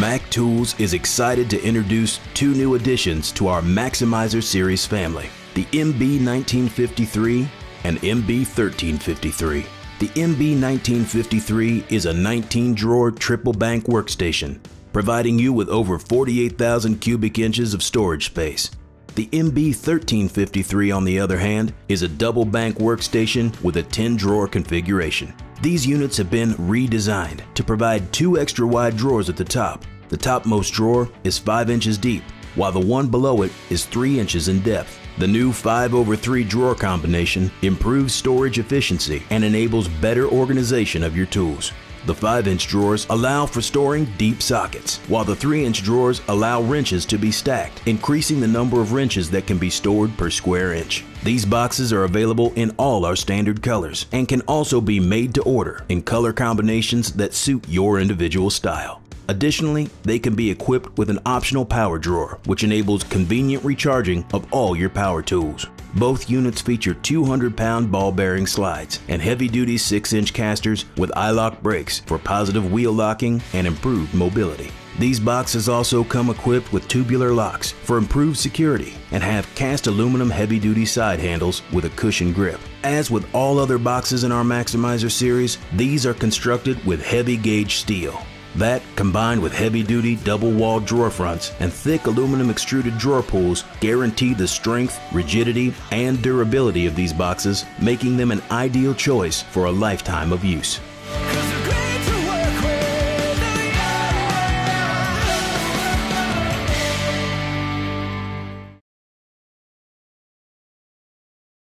Mac Tools is excited to introduce two new additions to our Macsimizer series family the MB 1953 and MB 1353. The MB 1953 is a 19 drawer triple bank workstation, providing you with over 48,000 cubic inches of storage space. The MB 1353, on the other hand, is a double bank workstation with a 10 drawer configuration. These units have been redesigned to provide two extra wide drawers at the top. The topmost drawer is 5 inches deep, while the one below it is 3 inches in depth. The new 5 over 3 drawer combination improves storage efficiency and enables better organization of your tools. The 5-inch drawers allow for storing deep sockets, while the 3-inch drawers allow wrenches to be stacked, increasing the number of wrenches that can be stored per square inch. These boxes are available in all our standard colors and can also be made to order in color combinations that suit your individual style. Additionally, they can be equipped with an optional power drawer, which enables convenient recharging of all your power tools. Both units feature 200 pound ball bearing slides and heavy duty 6 inch casters with eye-lock brakes for positive wheel locking and improved mobility. These boxes also come equipped with tubular locks for improved security and have cast aluminum heavy duty side handles with a cushion grip. As with all other boxes in our Macsimizer series, these are constructed with heavy gauge steel. That, combined with heavy duty double walled drawer fronts and thick aluminum extruded drawer pulls, guarantee the strength, rigidity, and durability of these boxes, making them an ideal choice for a lifetime of use.